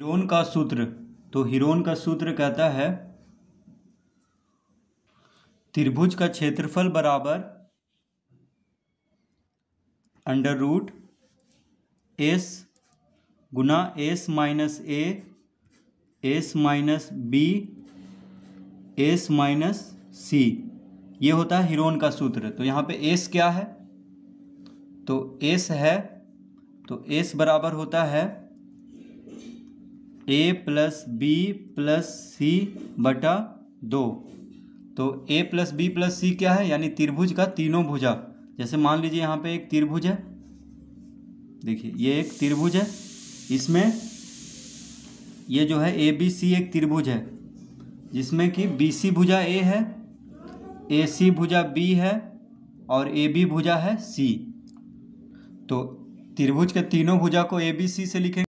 Heron का सूत्र तो हिरोन का सूत्र कहता है, त्रिभुज का क्षेत्रफल बराबर under root S Guna S minus A, S minus B, S minus C. ये होता है हिरोन का सूत्र। तो यहाँ पे एस क्या है? तो एस है तो एस बराबर होता है A plus B plus C बटा दो। तो A plus B plus C क्या है? यानी त्रिभुज का तीनों भुजा। जैसे मान लीजिए यहाँ पे एक त्रिभुज है। देखिए, ये एक त्रिभुज है। इसमें ये जो है ए बी सी एक त्रिभुज है। जिसमें कि बी सी भुजा ए है ए सी भुजा बी है और ए बी भुजा है सी तो त्रिभुज के तीनों भुजा को ए बी सी से लिखेंगे।